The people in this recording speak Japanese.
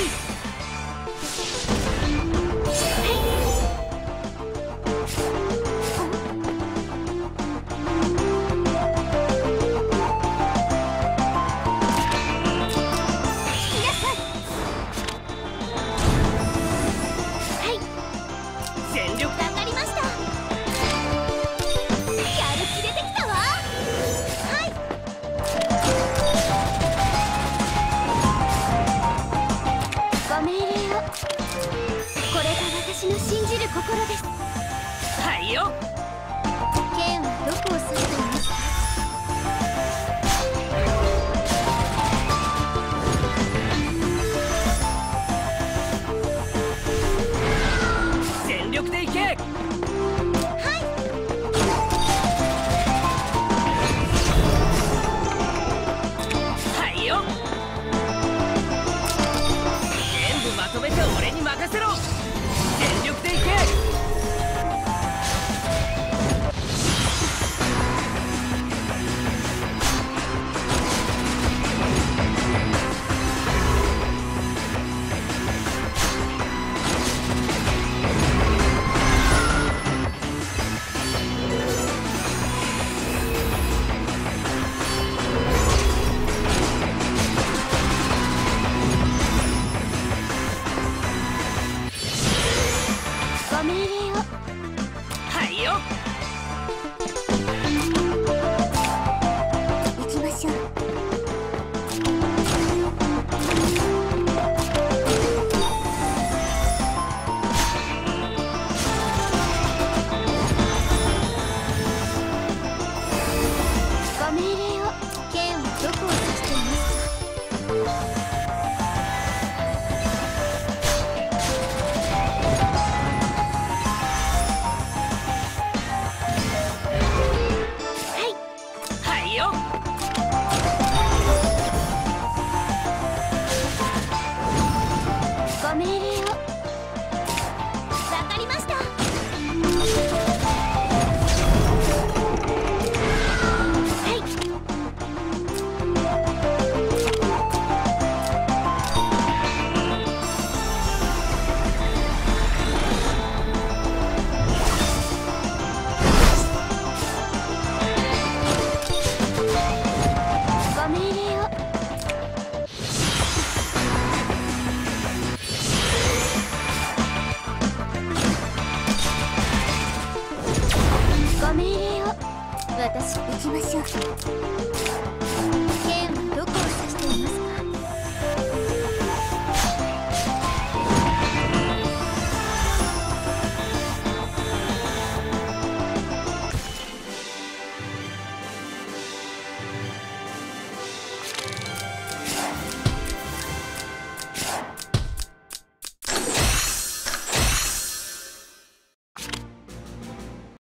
Ready? 信じる心です。はいよ。剣はどこを刺しの？おメレを私行きましょう。